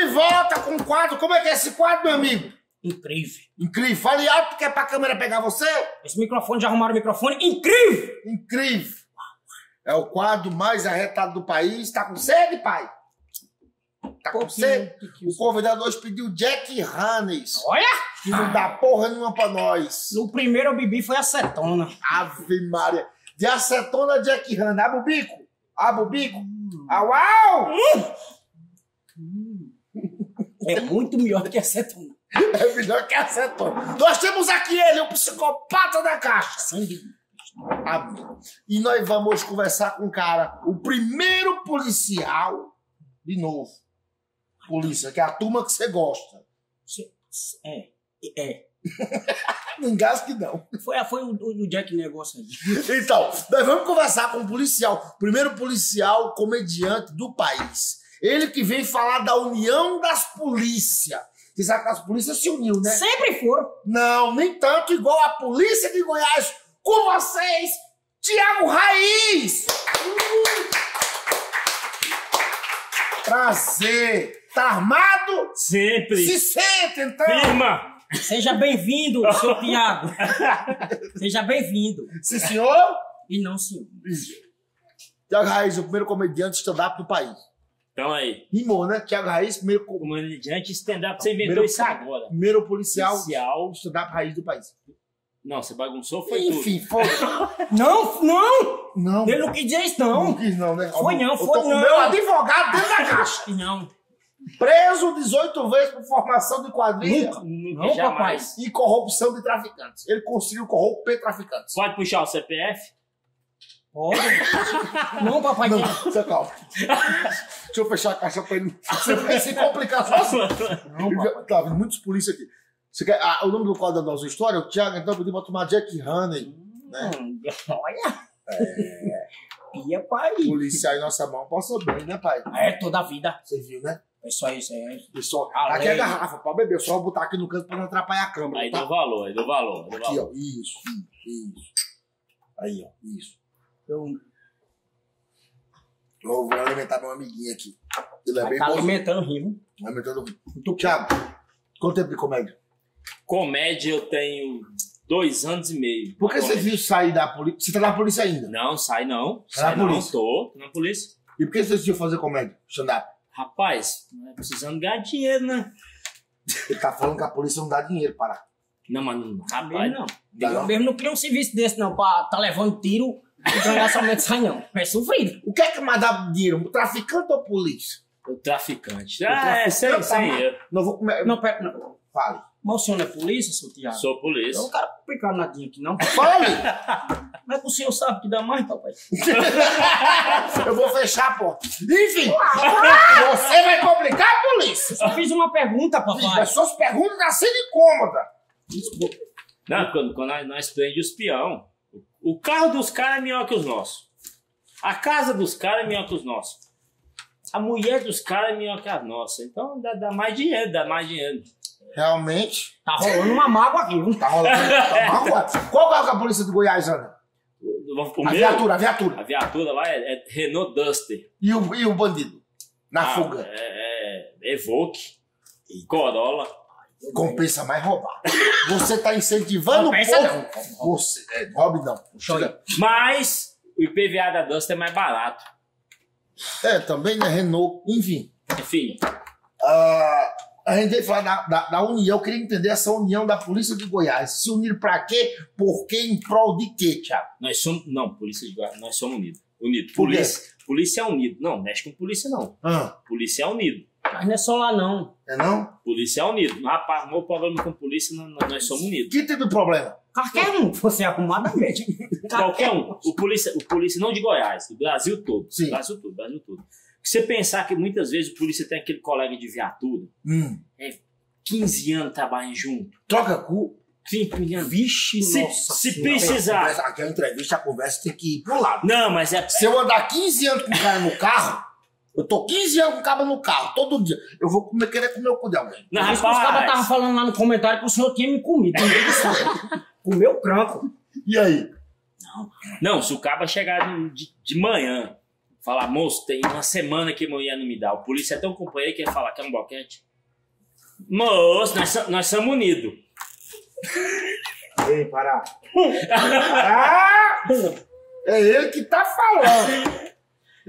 de volta com o quadro. Como é que é esse quadro, meu amigo? Incrível. Incrível. Fale alto porque é pra câmera pegar você. Esse microfone, já arrumaram o microfone? Incrível! Incrível. É o quadro mais arretado do país. Tá com sede, pai? Tá com sede? O convidado hoje pediu Jack Hannes. Olha! Que não dá porra nenhuma pra nós. No primeiro eu bebi foi acetona. Ave Maria. De acetona Jack Hannes. Abre o bico. Abre o bico. Au, au! É muito melhor que acetona. É melhor que acetona. Nós temos aqui ele, o psicopata da caixa. Sangue. Amém. E nós vamos conversar com o cara, o primeiro policial, de novo. Polícia, que é a turma que você gosta. É. É. Não engasgue não. Foi, foi o, o Jack negócio aí. Então, nós vamos conversar com o policial, primeiro policial comediante do país. Ele que vem falar da união das polícias. Você sabe que as polícias se uniu, né? Sempre foram. Não, nem tanto igual a polícia de Goiás. Com vocês, Tiago Raiz! Prazer! Tá armado? Sempre. Se sente, então! Firma. Seja bem-vindo, seu Tiago. Seja bem-vindo. Sim, senhor? E não, senhor. Tiago Raiz, o primeiro comediante stand-up do país. Então aí. Rimou, né? Tiago Raiz, primeiro, co- Comediante stand-up, você inventou Primeiro- isso agora. primeiro policial Policial. stand-up raiz do país. Não, você bagunçou, foi Enfim, foi. Não, não! Não. Ele não quis dizer isso, Não não. quis não, né? Foi não, Eu foi não. meu advogado dentro da caixa. Não. Preso 18 vezes por formação de quadrilha Nunca. Nunca, Não, jamais. e corrupção de traficantes. Ele conseguiu corromper traficantes. Pode puxar o CPF? Pode. Não, papai. Não, você calma. Deixa eu fechar a caixa pra ele. Você vai se complicar sozinho. Não, Tá vindo muitos polícia aqui. Você quer, ah, o nome do quadro da nossa história, o Thiago, então eu pedi pra tomar Jack Honey. Né? Hum, Olha. Pia, pai. Policial em nossa mão passa bem, né, pai? É toda a vida. Você viu, né? É só isso aí. Pessoal, A aqui é garrafa pra beber. Só vou botar aqui no canto pra não atrapalhar a câmera. Aí tá? deu valor, aí deu valor. Deu Aqui, valor. ó. Isso, isso. Aí, ó. Isso. Eu, eu vou alimentar meu amiguinho aqui. Ele é Vai bem tá bom. alimentando rimo. Alimentando muito. Thiago, quanto tempo de comédia? Comédia eu tenho dois anos e meio. Por que você viu sair da polícia? Você tá na polícia ainda. Não, sai não. Tá Sai na não, polícia? tô. Tô na polícia. E por que você decidiu fazer comédia? Stand-up? Rapaz, é precisando ganhar dinheiro, né? Ele tá falando que a polícia não dá dinheiro para. Não, mas não, Rapaz, rapaz, não. Dá Eu não? mesmo não queria um serviço desse, não, pra tá levando tiro e ganhar somente sai, não. É sofrido. O que é que mais dá dinheiro? Um traficante ou polícia? O traficante. O Ah, é, traficante sem, tá sem mal. eu. Não vou comer. Não, pera, não. Fale. Mas o senhor não é polícia, seu Tiago? Sou Eu polícia. não quero complicar nadinha aqui, não. Fale! Mas é que o senhor sabe que dá mais, papai. Eu vou fechar a porta. Enfim, você vai complicar a polícia. Só fiz uma pergunta, papai. As suas perguntas estão sendo incômodas. Não, quando, quando nós, nós prende os peão. O carro dos caras é melhor que os nossos. A casa dos caras é melhor que os nossos. A mulher dos caras é melhor que a nossa. Então dá, dá mais dinheiro, dá mais dinheiro. Realmente, Tá rolando uma mágoa aqui, viu? tá rolando. Tá mal. Qual carro que a polícia de Goiás anda? O, o A meu- viatura, a viatura. a viatura lá é, é Renault Duster. E o, e o bandido? Na Ah, fuga. É, é Evoque. Corolla. Compensa mais roubar. Você tá incentivando o Compensa povo. Você, é, Rob não. Chega. Mas o IPVA da Duster é mais barato. É, também, né? Renault. Enfim. Enfim, Ah, a gente veio falar da, da, da união. Eu queria entender essa união da polícia de Goiás. Se unir pra quê? Por quê? Em prol de quê, Thiago? nós somos. Não, polícia de Goiás, nós somos unidos. Unido. Polícia, polícia é unido. Não, mexe com polícia não. Ah, Polícia é unido. Mas não é só lá, não. é não? Polícia é unido. Rapaz, meu problema com polícia, nós, nós somos unidos. Que tipo de problema? Qualquer um fosse arrumado, mete. Qualquer um. O polícia, o polícia não de Goiás, do Brasil todo. Sim. Brasil todo, Brasil todo. Você pensar que muitas vezes o polícia tem aquele colega de viatura, Hum. 15 anos trabalhando junto. Troca cu. 20 anos. Vixe, Se, nossa se senhora. precisar. Aqui é entrevista, a conversa tem que ir pro lado. Não, mas é. Se eu andar 15 anos com o cara no carro, eu tô 15 anos com o cara no carro, todo dia. Eu vou comer, querer comer o cu de alguém. Não, Por isso que os caras estavam rapaz. falando lá no comentário que o senhor tinha me comido. Ninguém sabe. Comeu cranco. E aí? Não, se o cabo chegar de, de manhã, Falar, moço, tem uma semana que a mulher não me dá. O polícia é tão companheiro que ele fala que é um boquete. Moço, nós, nós somos unidos. Ei, parar. Ah, é ele que tá falando.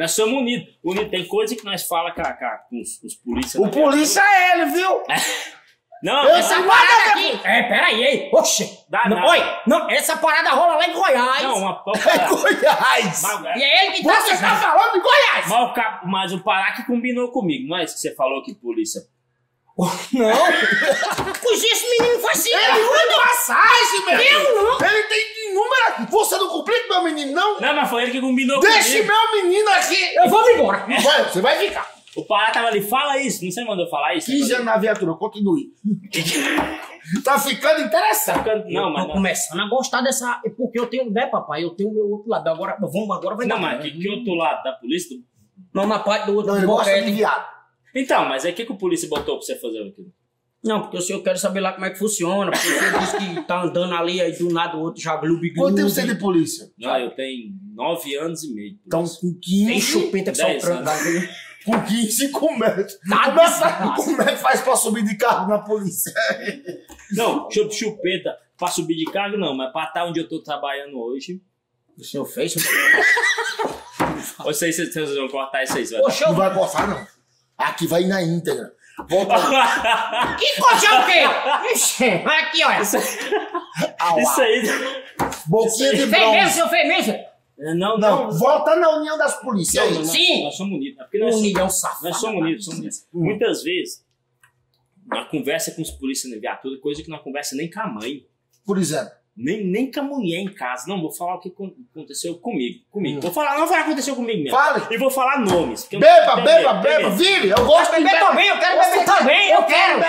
Nós somos unidos. Unidos. Tem coisa que nós fala com, com os, os polícia. O polícia é ele, viu? Não, Eu essa Parada aqui. É, peraí, ei. Oxe. Dá não, nada. oi. Não, essa parada rola lá em Goiás. Não, uma pau É Goiás. Mas, E é ele que tá Você tá falando de Goiás. mas o mas o Pará que combinou comigo, não é isso que você falou que polícia. Não. Pois esse menino faz assim. Ele foi passagem, meu Eu não. Ele tem inúmeras. Você não cumpriu com meu menino, não? Não, mas foi ele que combinou Deixe comigo. meu menino aqui. Eu vou embora. Vai, você vai ficar. O Pará tava ali, fala isso. Não sei mandou falar isso. 15 anos na viatura, continue. Tá ficando interessante. Não, eu mas tô não. começando a gostar dessa. Porque eu tenho, né, papai? Eu tenho o meu outro lado. Agora, vamos, agora vai Não, dar. mas que, que outro lado da polícia? Não, na parte do outro Não, ele gosta de boquete. viado. Então, mas aí o que, que o polícia botou pra você fazer aquilo? Não, porque o senhor quer saber lá como é que funciona. Porque o senhor disse que tá andando ali, aí do nada o outro já gloob Quanto tempo você é de polícia? Ah, eu tenho nove anos e meio. Então, com Tem 15. chupeta que só. Com 15, como é? Tá Como é, que- como é que faz pra subir de carro na polícia? Não, chup chupeta pra subir de cargo não, mas pra estar onde eu tô trabalhando hoje. O senhor fez? Ou sei se vocês vão cortar isso aí. você vai Poxa, Não eu... vai gostar, não. Aqui vai na íntegra. Volta é o quê? Ixi, aqui, olha. Isso ar. aí. Boquinha de Fez mesmo, bronze. senhor fez mesmo? Não, não. Não, volta na união das polícias. Não, é não, isso. nós- Sim. Nós somos unidos. É porque nós, União somos, safada. nós somos unidos, somos unidos. Hum. Muitas vezes, na conversa com os polícias na viatura, coisa que não conversa nem com a mãe, Por exemplo. Nem, nem com a mulher em casa. Não, vou falar o que con- aconteceu comigo. comigo. Vou falar, não vai acontecer comigo mesmo. Fale. E vou falar nomes. Beba, beba, beba. medo. Vire. Eu gosto de beber também, eu quero beber também, eu quero.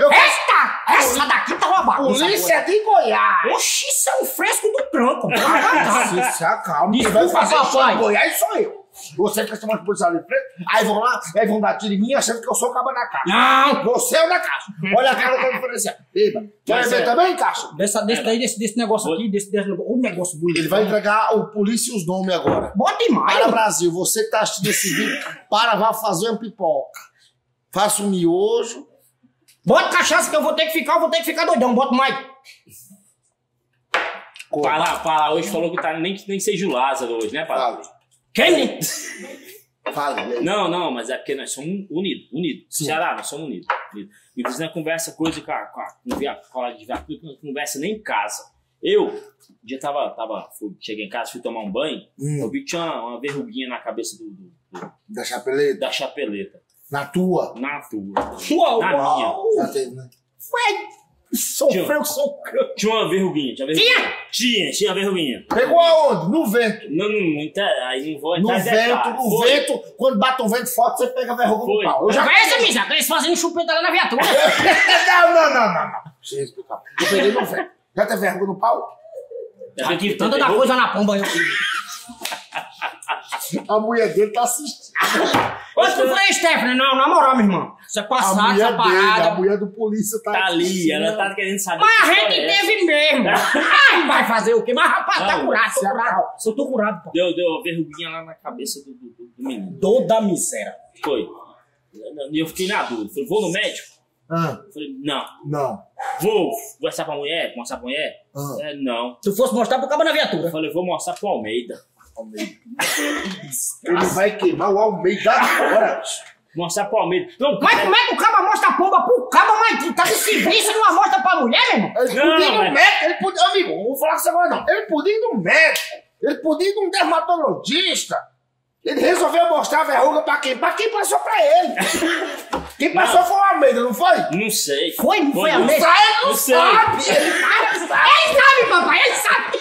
Eu Esta! Essa daqui tá uma bagunça. Polícia de Goiás. Oxi, isso é um fresco do acalma. Quem vai Desculpa, papai. Goiás sou eu. Você que chama de policial de frente, aí vão lá, aí vão dar tiro em mim achando que eu sou o cabo da caixa. Não! Você é o da caixa. Olha a cara da diferença. Beba. Quer Mas beber é- também, caixa? Dessa, desse, daí, desse, desse negócio aqui, desse, desse negócio. O negócio bonito. Ele vai entregar o polícia e os nomes agora. Bota demais. Para Brasil, você que tá assistindo esse vídeo, para, vá fazer uma pipoca. Faça um miojo. Bota cachaça que eu vou ter que ficar, eu vou ter que ficar doidão. Bota mais. Para, para, hoje falou que tá nem, nem seja o Lázaro hoje, né? Fale. Quem? Fale. Não, não, mas é porque nós somos unidos, unidos. Sim. Ceará, nós somos unidos. unidos. E você não conversa coisa com a, com a, com via- com a de viatura, que não conversa nem em casa. Eu, um dia tava, tava fui- cheguei em casa, fui tomar um banho, Hum. eu vi que tinha uma, uma verruguinha na cabeça do, do- do- Da chapeleta. da chapeleta, Na tua. na tua. Uau, Na uau. Já teve, né? Ué, sofreu, sofreu. Tinha uma verruguinha, tinha verruguinha. Tinha? Tinha, tinha verruguinha. Pegou aonde? No vento. Não, não, não, inter- aí não vou No vento, detalhe. no Foi. vento. Quando bate um vento forte, você pega a verruga no Foi. pau. Eu já... Vai essa miséria, eles fazendo chupeta lá na viatura. não, não, não, não, não. Deixa eu explicar. Eu peguei no vento. Já teve verruga no pau? Já teve- tanta coisa na pomba. Eu... A mulher dele tá assistindo. Ô, tu falei, Stephanie, não, na moral, meu irmão. Isso é A passado, essa dele, a parada. mulher do polícia tá Tá ali, ela tá querendo saber. Mas a gente é teve mesmo. Ai, vai fazer o quê? Mas rapaz, tá curado, tô se curado. Eu tô curado, pô. Deu, deu verruguinha lá na cabeça do, do, do- menino. Dor da miséria. Foi. E eu fiquei na dúvida. Falei, vou no médico? Ah, Eu falei, não. não. Vou conversar com a mulher? Conversar com a mulher? Ah. É, não. Se tu fosse mostrar pro cabo na Eu viatura. falei, vou mostrar pro Almeida. Almeida. Ele vai queimar o Almeida agora. Mostrar pro Almeida. Não, Mas como é que o cabo mostra a pomba pro cabo, mas tá de serviço e não mostra pra mulher, meu irmão? Ele Não, podia ir no mas- médico, ele podia. Amigo, não vou falar com você agora não. Ele podia ir no médico, ele podia ir num dermatologista. Ele resolveu mostrar a verruga pra quem? Pra quem passou pra ele. Quem passou foi o Almeida, não foi? Não sei. Foi, não foi a não mesma? Sai, ele não Não sei. sabe. Ele, cara, sabe. Ele sabe, papai, ele sabe.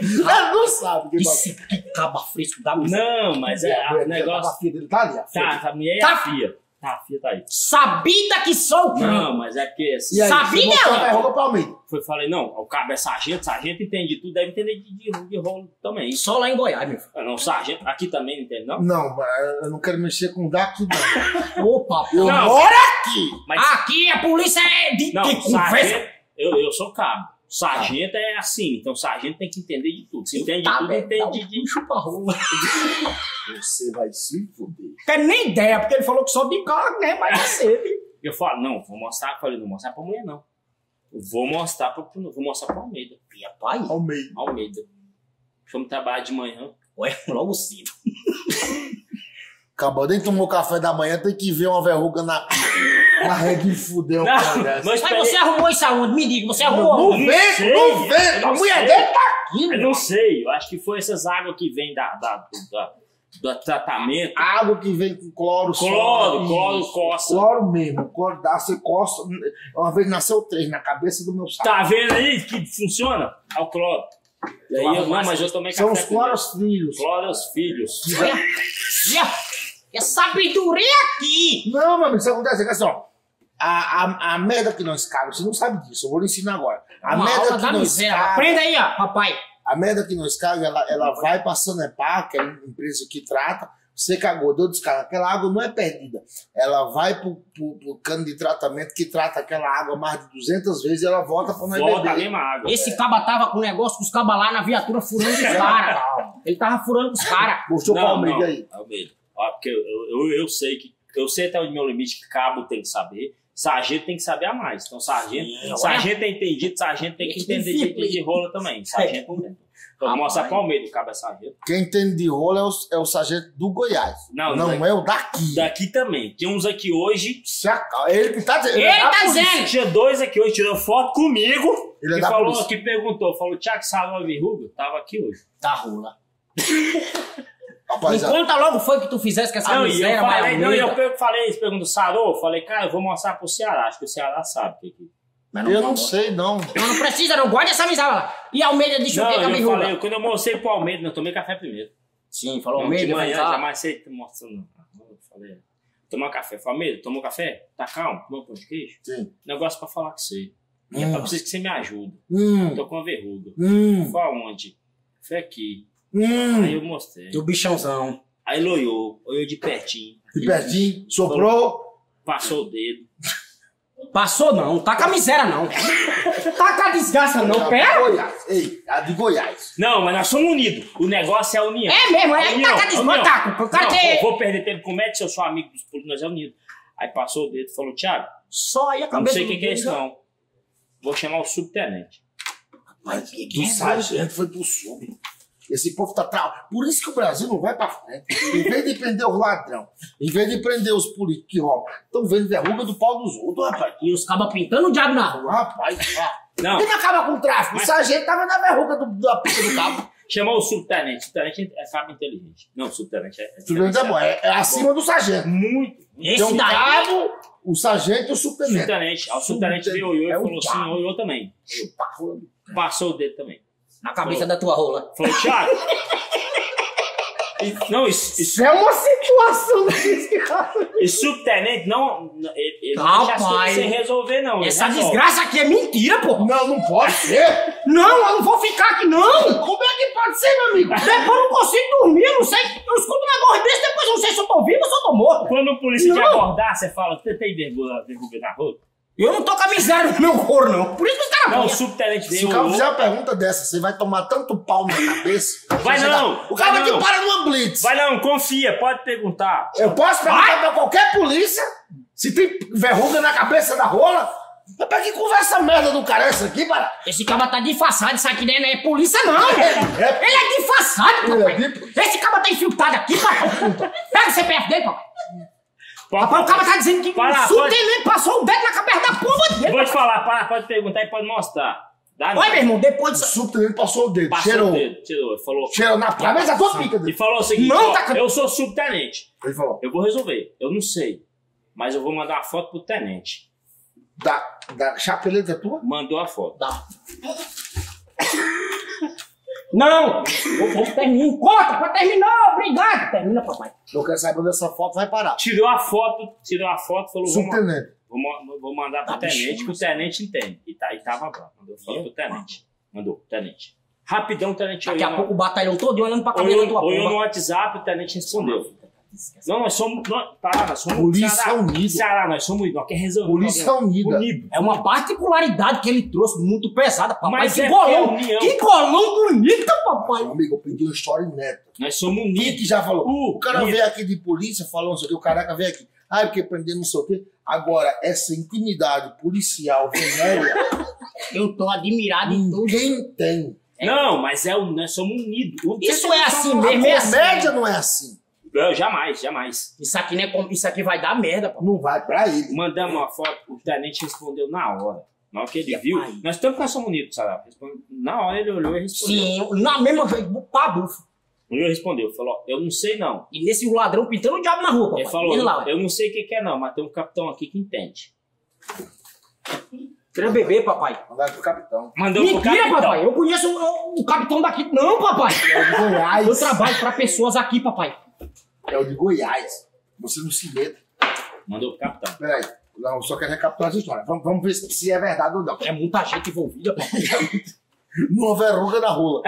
Ele não sabe. que Isso que caba fresco da miséria. Não, mas é, A o negócio. A filha dele tá ali. a filha Tá, dele. tá, a mulher é Tá. a filha. Tá, a filha tá aí. Sabida que sou o Não, mas é porque assim. E aí, Sabia você mostrou a ela? Almeida. Foi, falei, não, o cabo é sargento, sargento entende tudo, deve entender de, de, de rolo também. Só lá em Goiás, meu filho. Ah, não, sargento, aqui também não entende, não? Não, mas eu não quero mexer com daqui, não. Opa, Eu Não. moro aqui. Mas, Aqui a polícia é de, não, de conversa. sargento, eu, eu sou cabo. Sargento é assim, então sargento tem que entender de tudo. Se entende de Tá, tudo, velho, entende um de. chupa rola. Você vai se fuder. Tem nem ideia, porque ele falou que só de carro, né? Mas vai ser, viu? Eu falo, não, vou mostrar. Eu falei, não vou mostrar pra mulher, não. Eu vou mostrar pra, vou mostrar pra Almeida. Minha pai, Ao meio. Almeida. Vamos trabalhar de manhã. ué, logo cedo. Acabou nem tomou café da manhã, tem que ver uma verruga na, de fuder um Não, cara mas Mas você arrumou isso aonde? Me diga, você arrumou No aonde? vento, sei, no vento. A não mulher sei. dele tá aqui, Eu não sei, eu acho que foi essas águas que vêm da, da, da, do tratamento. Água que vem com cloro só. Cloro, cloro Isso. coça. Cloro mesmo. Cloro dá, você coça. Uma vez nasceu três na cabeça do meu saco. Tá vendo aí que funciona? É o cloro. E aí eu, não, mas eu tomei São os cloros frios. Cloro aos filhos. Olha, olha, é sabedoria aqui. Não, meu amigo, isso acontece. É que assim, ó. A, a, a merda que nós caga, você não sabe disso, eu vou lhe ensinar agora. A Uma merda aula que nós caga, Aprenda aí, ó, papai. a merda que nós caga, ela, ela vai pra Sanepar, que é a empresa que trata, você cagou, deu descarga. Aquela água não é perdida. Ela vai pro, pro, pro cano de tratamento que trata aquela água mais de 200 vezes e ela volta pra nós Volta a beber. mesma água. Esse caba tava com o negócio com os cabas lá na viatura furando os caras. Ele tava furando os caras. Mostrou pra Não, Almeida aí. Almeida. Porque eu, eu, eu sei que. Eu sei até o meu limite que cabo tem que saber. Sargento tem que saber a mais. Então, sargento, Sim, olha. sargento é entendido, sargento tem que entender de, de, de rola também. Sargento entende. Então, vou mostrar Rapaz. pra Almeida, o cabo é sargento. Quem entende de rolo é o, é o sargento do Goiás. Não, Não, não é o daqui. Daqui também. Tem uns aqui hoje. Se acalma. Ele que tá dizendo. Ele é da tá dizendo. Tinha dois aqui hoje, tirou foto comigo. Ele é da falou, polícia. que perguntou, falou, Tiago, sabe uma verruga? Tava aqui hoje. Tá rola. Me Rapaziada, conta logo foi que tu fizesse com essa Não, e eu miséria, falei, não, eu falei isso, perguntou, sarou? Eu falei, cara, eu vou mostrar pro Ceará. Acho que o Ceará sabe o que que- Mas eu não, não sei, não. não, não precisa, não. Guarda essa miséria lá. E Almeida disse o Não, que com a eu verruga? falei, quando eu mostrei pro Almeida, não, eu tomei café primeiro. Sim, falou Não, de Almeida. manhã, vai lá. jamais sei mostrando. não. Eu falei, tomar café. Falei, Almeida, tomou café? Tá calmo? Tomou pão de queijo? Sim. Negócio pra falar com você. E é Hum. pra preciso que você me ajude. Hum, Tô com uma verruga. hum, Foi aonde? Foi aqui. Hum. Aí eu mostrei. Do bichãozão. Aí ele olhou, olhou de pertinho, De pertinho, soprou. passou o dedo. Passou não, tá com a miséria não. tá com a desgraça não, A de pera. Goiás. Ei, a de Goiás. Não, mas nós somos unidos. O negócio é a união. É mesmo, é união, tá com a desgraça. Tá, o cara Não, tem... vou, perder tempo com o médico se eu sou amigo dos políticos, nós é unido. Aí passou o dedo e falou, Thiago, Só aí a eu não cabeça sei o do que, que é isso doido. não. Vou chamar o subtenente. Mas que Do que é, sargento foi pro sul. Esse povo tá tra... Por isso que o Brasil não vai pra frente. Em vez de prender os ladrão, em vez de prender os políticos que roubam, estão vendo verruga do pau dos outros, rapaz. E os cabas pintando o diabo na rua. Rapaz, ah. Não, Quem acaba com o tráfico? Mas- O sargento tava na verruga do, da pica do cabo. chamou o subtenente. Subtenente é cabo inteligente. Não, subtenente é. é bem, tá bom. É, é bom. acima do sargento. Muito. Esse um daí... cabo, o sargento e o subtenente. Subtenente. Aí o subtenente veio, e É falou assim, olhou também. Passou o dedo também. Na cabeça da tua rola. Falou, Thiago. E- Não, isso, isso, é uma situação desse cara. e subtenente não. Ele, ele não Rapaz. sem resolver, não. Essa resolve. desgraça aqui é mentira, pô. Não, não pode ser. Não, eu não vou ficar aqui, não. Como é que pode ser, meu amigo? Depois eu não consigo dormir, eu não sei. Eu escuto um negócio desse, depois eu não sei se eu tô vivo ou se eu tô morto. Quando o polícia te Não. abordar, você fala, você tem vergonha, vergonha na rua? Eu não tô com a miséria no meu couro, não. Por isso que os caras Não, o subtenente Se veio. o cara fizer uma pergunta dessa, você vai tomar tanto pau na cabeça. Vai não, dá- O vai cara que não. para numa blitz. Vai não, confia, pode perguntar. Eu posso perguntar pra qualquer polícia se tem verruga na cabeça da rola? Mas pra que conversa merda do cara essa aqui, para? Esse cara tá disfarçado, isso aqui não é polícia, não. Ele É, é disfarçado, Ele é papai. de- Esse cara tá infiltrado aqui, papai. Pega o CPF dele, papai. Pode, Papai, o cara tá dizendo que lá, o subtenente passou o dedo na cabeça da pomba dele. Vou te falar, para, pode perguntar e pode mostrar. Dá Olha, meu irmão, depois O disso... subtenente passou o dedo, Passou cheirou. o dedo, tirou. Falou, Cheirou na cabeça da tua pica e dele. falou o seguinte: Não, ó, tá- eu sou subtenente. Ele falou, Eu vou resolver. Eu não sei. Mas eu vou mandar uma foto pro tenente. da, da chapeleta tua? Mandou a foto. Dá. Não! Vou, vou terminar. Conta, pode terminar, obrigado. Termina, papai. Eu quero saber onde essa foto vai parar. Tirou a foto, tirou a foto, falou: vou, Subtenente. vou, ma- vou mandar pro Tá tenente, bichinho. que o tenente entende. E, tá, e tava bravo. Mandou foto pro tenente. Mandou, tenente. Rapidão, o tenente Daqui a pouco o batalhão todo olhando pra cabeça olhou, tua olhou no. WhatsApp, o tenente respondeu. Não, nós somos. Nós, tá, nós somos. Polícia Ceará, Unida. Ceará, nós somos. Nós queremos resolver. Polícia problema. Unida. Unido. É uma particularidade que ele trouxe muito pesada, papai. Mas que é é união. Que golão bonito, papai! Meu amigo, eu pedi uma história inédita. Nós somos Quem unidos. que já falou? Uh, o cara unido. veio aqui de polícia, falou não sei o que, o caraca veio aqui. Ah, é porque prendeu não sei o quê. Agora, essa intimidade policial venérea, Eu tô admirado em tudo. ninguém tem. Não, mas é, nós somos unidos. Isso é assim A mesmo, é assim. comédia não é assim. Não, jamais, jamais. Isso aqui, não é isso aqui vai dar merda, papai. Não vai pra ele. Mandamos uma foto, o tenente respondeu na hora. Na hora que ele E viu, aí? nós estamos nós somos unidos, sabe? Na hora ele olhou e respondeu. Sim, na mesma vez, pabufo. Ele respondeu, falou, eu não sei não. E nesse ladrão pintando o diabo na rua, papai. Ele falou, lá, eu não sei o que, que é não, mas tem um capitão aqui que entende. Queria beber, papai. Mandaram pro capitão. Mandou pro Mentira, capitão. papai. Eu conheço o, o capitão daqui. Não, papai. É. Eu trabalho pra pessoas aqui, papai. É o de Goiás. Você não se meta. Mandou pro capitão. Peraí. Não, eu só quero recapitular essa história. Vamos, vamos ver se, se é verdade ou não. É muita gente envolvida, papai. Não verruga na rola.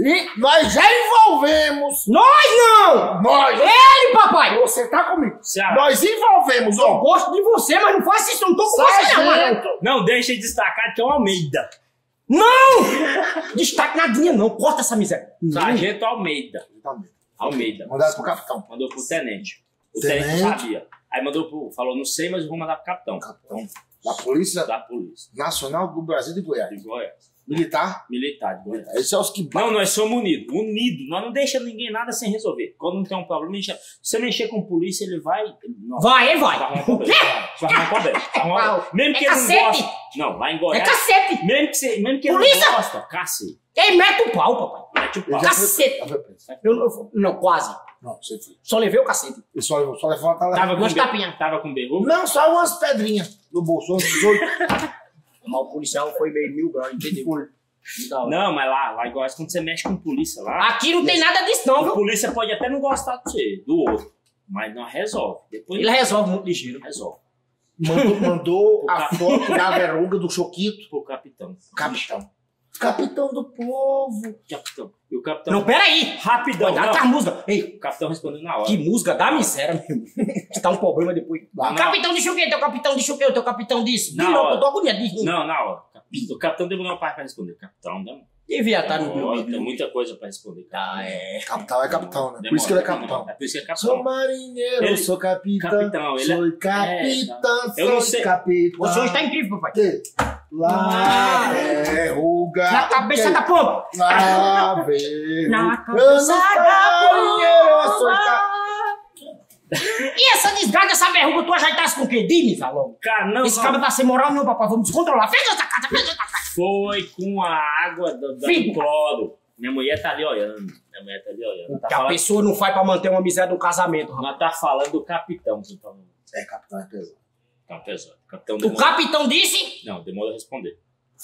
E nós já envolvemos. Nós não! Nós. Ele, papai! Você tá comigo. Ceará. Nós envolvemos, Eu ó. gosto de você, mas não faça isso. Eu não tô com você, não, mano. Sargento. Não deixa de destacar que é o Almeida. Não! Destaque nadinha, não. Corta essa miséria. Sargento Almeida. Tá Almeida. Mandaram pro capitão. Mandou pro tenente. O Tenente. tenente sabia. Aí mandou pro. Falou, não sei, mas eu vou mandar pro capitão. Capitão da Polícia Da polícia. Nacional do Brasil de Goiás. De Goiás. Militar. Militar de Goiás. Esses são os que Não, nós somos unidos. Unidos. Nós não deixamos ninguém nada sem resolver. Quando não tem um problema, se você mexer com polícia, ele vai. Não, Vai, ele vai. Vai arrumar arrumar- Mesmo que É ele não cacete. goste. Não, lá em É cacete. mesmo que, você, mesmo que ele Polícia. não gosta, cacete. Ele mete o pau, papai. Mete o pau. já Cacete. Eu, eu- não, quase. Não, você foi. Só levei o cacete. Ele só, só levou uma Tava tarefa. com, Duas be- tapinhas. tava com berruga? Não, só umas pedrinhas no bolso, uns 18. Mas o policial foi meio mil graus, entendeu? Foi. Não, mas lá, lá Goiás, quando você mexe com polícia lá, Aqui não tem nada disso, não, a viu? polícia pode até não gostar de você, do outro. Mas não resolve. Depois Ele resolve muito ligeiro. resolve. Mandou, mandou a foto da verruga do Choquito. Pro capitão. Capitão. Capitão do povo. Capitão. E o capitão. Não, peraí. Rapidão. Cuidado não. com a música. Ei, O capitão respondeu na hora. que música da miséria, meu irmão. Você tá um problema depois. Não, capitão o quê? Teu capitão quê? O teu capitão disse. Na Não, eu tô agoniado de rir. Não, na hora. O capitão demorou uma parte pra responder. Capitão, demorou. Devia estar no meu. Tem muita coisa pra responder. Ah, é. Capitão é capitão, né? Por isso que ele é capitão. É por isso que é Sou capitão. marinheiro, Ele- sou capitão. Capitão, ele é- sou capitão, Eu não sou sei. capitão. Você hoje tá incrível, papai. Que? Lá verruga. Na cabeça da pomba. Lá verruga. Na Eu cabeça da capitão. E essa desgraça dessa verruga, tu ajeitasse com o quê? Dime, Zalão. Cara, não, Esse não. cara tá sem moral, não, papai. Vamos descontrolar. Fecha essa casa, fecha essa casa. Foi com a água do, do Filho. cloro. Minha mulher tá ali olhando. Minha mulher tá ali olhando. Tá Que a falando, pessoa não faz pra manter uma miséria do casamento, rapaz. nós tá falando do capitão. tava- É, capitão é pesado. Tá pesado. O capitão O demorou. capitão disse, Não, demora a responder.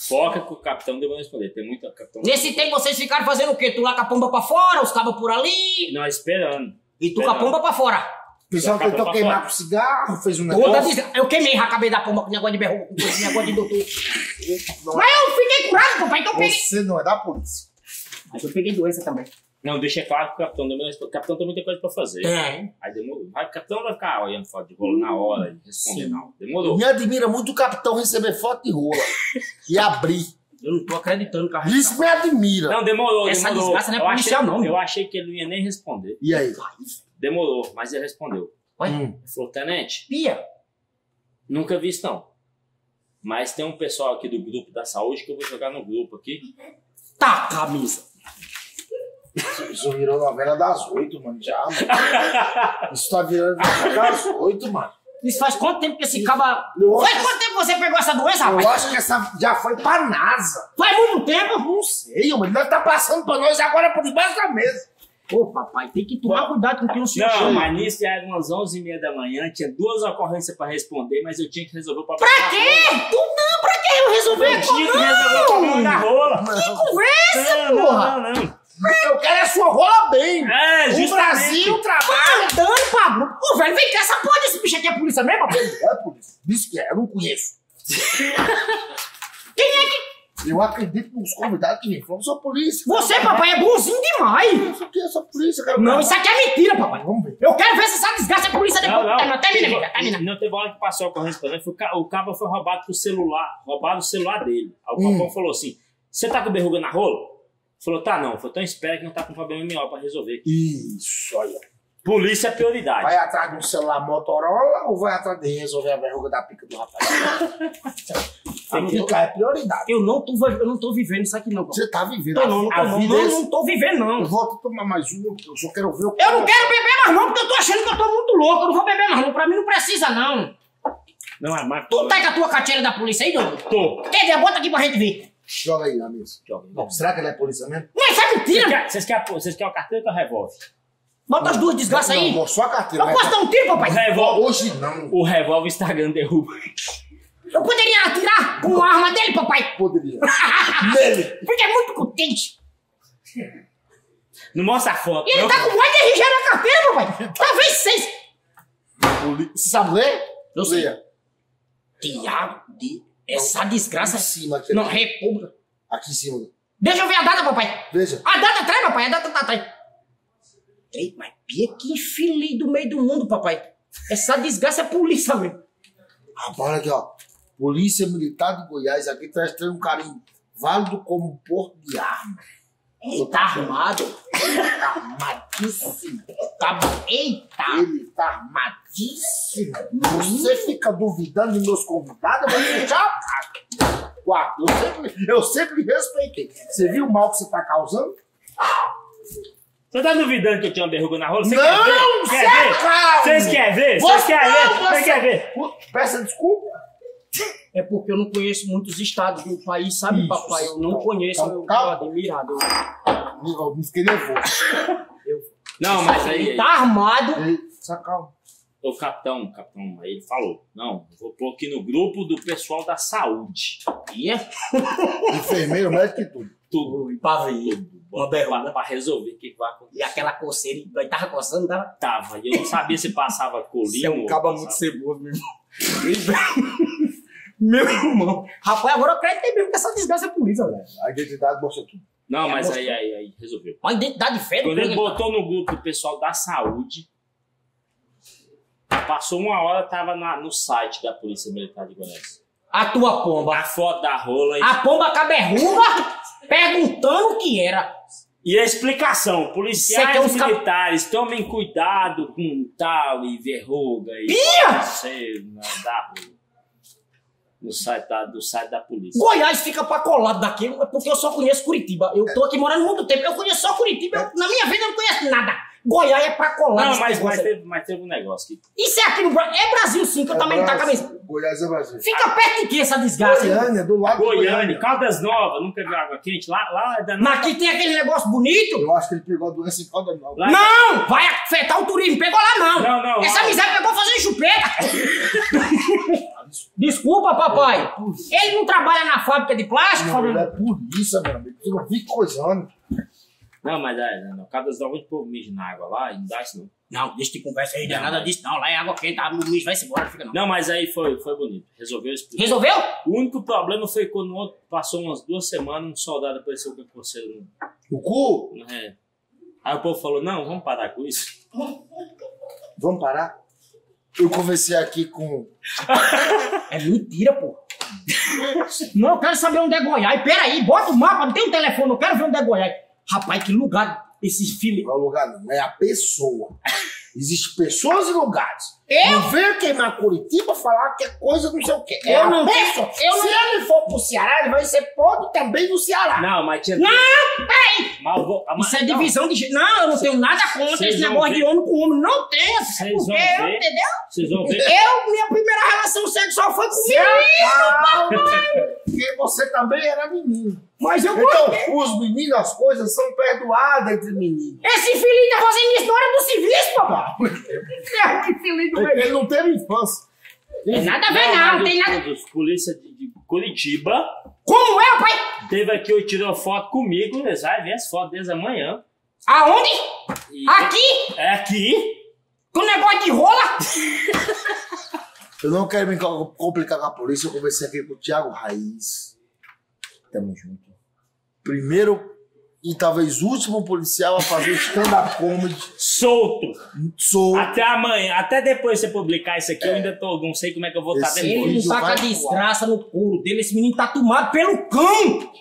Foca que o capitão demora a responder. Tem muita capitão. nesse tempo vocês ficaram fazendo o quê? Tu lá com a pomba pra fora, os cabos por ali, Nós esperando. e tu com a pomba pra fora. O pessoal tentou queimar com cigarro, fez um Toda negócio. Eu queimei, acabei da pomba com negócio de berruga, com negócio de doutor. Não, Mas eu fiquei curado, papai, então eu peguei. Você não é da polícia. Mas eu peguei doença também. Não, deixa claro que o capitão responder. O capitão tem muita coisa pra fazer. É. Aí demorou. Aí o capitão vai ficar olhando foto de rolo na hora e responder Sim. não. Demorou. Me admira muito o capitão receber foto de rola e abrir. Eu não tô acreditando que a Isso me admira. Não, demorou, Essa demorou. desgraça não é Eu policial, achei- não, Eu achei que ele não ia nem responder. E aí? Demorou, mas ele respondeu. Olha, Hum. Ele falou, tenente, Pia. nunca vi isso não. Mas tem um pessoal aqui do grupo da saúde que eu vou jogar no grupo aqui. Tá, camisa. Isso virou novela das oito, mano. Já, mano. Isso tá virando novela das oito, mano. Isso faz quanto tempo que esse caba... Eu Faz acho, quanto tempo você pegou essa doença, eu rapaz? acho que essa já foi pra NASA. Faz muito tempo. Não sei, mano. Deve tá passando pra nós agora por debaixo da mesa. Ô, papai, tem que tomar cuidado com quem o senhor Não, chama. mas nisso já eram umas 11h30 da manhã, tinha duas ocorrências pra responder, mas eu tinha que resolver o Pra papel. quê? Tu não, pra que eu resolvi Eu tinha que resolver o da rola. Conversa, Não, não, porra. não, não. Eu quero a sua rola bem. É, o. Brasil trabalha. Andando, Pablo. Ô, velho, vem cá, essa porra desse bicho aqui é polícia mesmo, Pablo? É polícia. Diz que é, eu não conheço. Eu acredito nos convidados que vêm. Falou, sou polícia. Você, papai, é bonzinho demais. Isso aqui é só polícia, cara. Não, isso aqui é mentira, papai. Vamos ver. Eu quero ver se essa desgraça é polícia depois. Não, não. Termina, termina, Teve- amiga, termina. Não teve hora que passou a correspondência. foi O ca- o cabo foi roubado com o celular. Roubaram o celular dele. Aí o Hum. Falou assim: Você tá com verruga na rola? Falou, tá não. Falou, então espera que não tá com problema menor pra resolver. Isso, olha. Polícia é prioridade. Vai atrás de um celular Motorola ou vai atrás de resolver a verruga da pica do rapaz? a pica é prioridade. Eu não tô, eu não tô vivendo isso aqui, não. Você tá vivendo Tô não, não, tô, não, não, não tô vivendo, não. Eu vou tomar mais um, eu só quero ver o Eu não quero beber mais, não, porque eu tô achando que eu tô muito louco. Eu não vou beber mais, não. Pra mim não precisa, não. Não, é mas. Tu tá com a tua carteira da polícia aí, doido? Tô. Quer dizer, bota aqui pra gente ver. Joga aí na mesa. Joga. Bom, será que ele é polícia mesmo? Não, isso é Vocês mentira. querem, vocês querem, vocês querem a carteira ou a revólver? Bota as duas desgraças aí. Não, só a carteira. Eu posso dar um tiro, papai? revólver, Hoje não. o revólver Instagram derruba. Eu poderia atirar com a arma dele, papai? Poderia. Nele. Porque é muito potente. Não mostra a foto. E ele não. tá com mais de RG na carteira, papai. Talvez seis. Você sabe ler? Eu sei. Tiago de... Essa Aqui desgraça... em cima. Aqui, Não, República. aqui em cima. Deixa eu ver a data, papai. Veja. A data atrás, papai. A data tá atrás. Ei, mas Pia, que infeliz do meio do mundo, papai. Essa desgraça é polícia mesmo. Rapaz, olha aqui, ó. Polícia Militar de Goiás. Aqui traz um carinho válido como porto de arma. Ele tá armado. Tá armadíssimo. Tá... Eita. Ele tá armadíssimo. Você fica duvidando de meus convidados, eu vou fechar a cara. Guarda, eu sempre, eu sempre respeitei. Você viu o mal que você tá causando? Você tá duvidando que eu tinha uma verruga na rola? Você não, quer ver? você Quer ver? é calmo. Vocês querem ver? Você Vocês querem ver? você- querem ver? Peça desculpa. É porque eu não conheço muitos estados do país, sabe, Isso, papai? Eu não conheço. calma, Eu tô calma. admirado. Eu me fiquei nervoso. Não, mas Ele aí, tá armado. Ei, calma. o capitão, o capitão, aí ele falou, não, vou pôr aqui no grupo do pessoal da saúde. E é Enfermeiro, médico e tudo. Tudo. pra ver. Tudo. Uma Pra, pra resolver o que vai E acontecer. aquela coceira, ele tava coçando, tava. Tava, e eu não sabia se passava colina Você é um ou caba muito ceboso, meu irmão. meu irmão. Rapaz, agora eu acreditei mesmo que essa desgraça é polícia, velho. A identidade mostra tudo. Não, É, mas mostrou. aí, aí, aí resolveu. Uma identidade feia do Quando ele crânio. botou no grupo do pessoal da saúde, passou uma hora, tava na- no site da Polícia Militar de Goiás. A tua pomba. A foto da rola e, A pomba caberruba perguntando o que era. e a explicação. Policiais quer uns cap- militares, tomem cuidado com tal e verruga e Pia! você na- da rola. No site da, do site da polícia. Goiás fica pra colado daqui, é porque eu só conheço Curitiba. Eu tô aqui morando muito tempo. Eu conheço só Curitiba. Eu- na minha vida eu não conheço. Goiás é pra colado. Não, mas, mas, teve, mas teve um negócio que. Isso é aqui no Brasil. É Brasil sim, que eu também não tá com a Brasil. camisa. Goiás é Brasil. Fica perto de que essa desgraça? Goiânia, do lado Goiânia, Goiânia. Caldas Novas, nunca viu água quente? Lá, lá é da Mas aqui tem aquele negócio bonito. Eu acho que ele pegou a doença em Caldas Novas. Lá- Não! Vai afetar o turismo. Pegou lá não. Não, não, Essa lá- miséria pegou fazendo chupeta. Desculpa, papai. Ele não trabalha na fábrica de plástico? Não, é polícia, meu amigo. Você não fica coisando. Não, mas é, não, não. Caldas Novas, muito povo mija na água lá e não dá isso não. Não, deixa de conversa aí, não é nada mas- disso não. Lá é água quente, no mijo, vai-se embora, fica não. Não, mas aí foi, foi bonito. Resolveu explicar. Resolveu? O único problema foi quando outro, passou umas duas semanas, um soldado apareceu com a coceira no, O cu? ré. Aí o povo falou, não, vamos parar com isso. Vamos parar? Eu conversei aqui com. É mentira, pô. Não, eu quero saber onde é Goiás. Peraí, bota o mapa, não tem o telefone, eu quero ver onde é Goiás. Rapaz, que lugar esses filhos. Não é o lugar, não. É a pessoa. Existem pessoas e lugares. Eu? Não venha queimar Curitiba falar que é coisa não sei o quê. É Eu não tenho- pessoa. eu não- Se ele for pro Ceará, ele vai ser ponto também no Ceará. Não, mas tinha... Não, peraí. Mas, vou- mas- Isso é não, divisão de. Não, eu não tenho nada contra Vocês esse negócio ver. de homem com homem. Não tenho. Vocês Porque vão eu, ver. entendeu? Vocês vão ver. Eu, minha primeira relação sexual foi com menino. Porque você também era menino. Mas eu Então, os meninos, as coisas são perdoadas entre meninos. Esse filhinho tá fazendo isso na hora do serviço, papai. É, que filhinho do Ele não teve infância. Tem nada a ver, não. Não tem nada. Polícia de, de Curitiba Como é, pai? teve aqui, eu tirou foto comigo, eles vão ver as fotos deles amanhã. Aonde? E- Aqui? É aqui. Com negócio de rola? Eu não quero me co- complicar com a polícia. Eu conversei aqui com o Thiago Raiz. Tamo junto. Primeiro e talvez último policial a fazer stand-up comedy Solto. sou. Até amanhã, até depois de você publicar isso aqui, eu ainda tô, não sei como é que eu vou estar Esse depois. Ele não tá com a vai voar. desgraça no couro dele. Esse menino tá tomado pelo cão.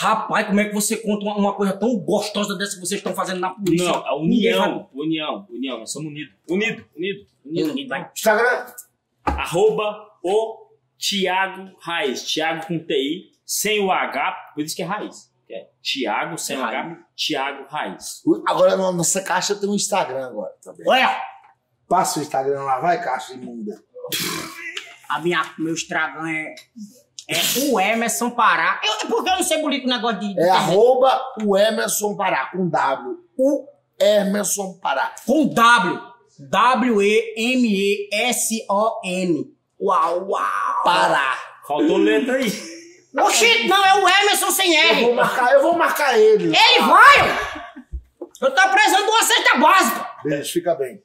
Rapaz, como é que você conta uma, uma coisa tão gostosa dessa que vocês estão fazendo na polícia? Não, a Ninguém união, união, união, nós somos unidos. Unido, unido, unido. Unido, vai. Instagram? Arroba o Tiago Raiz. Tiago com TI, sem o H, por isso que é raiz. Que é Tiago sem o H, Tiago Raiz. Agora na nossa caixa tem um Instagram agora também. Olha, Passa o Instagram lá, vai, caixa imunda. a minha, meu Instagram é, é o Emerson Pará. Eu, porque eu não sei bonito o negócio de... de É internet. arroba o Emerson Pará, com W. O Emerson Pará. Com W. W-E-M-E-S-O-N. Uau, uau. Pará. Faltou letra aí. Oxi, não, é o Emerson sem Eu vou R. marcar, eu vou marcar ele. Ele vai. Eu tô precisando de uma cesta básica. Beijo, fica bem.